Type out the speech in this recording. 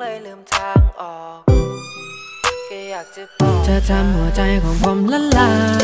เลยลืมทางออกก็อยากจะบอกเธอทำหัวใจของผมละลาย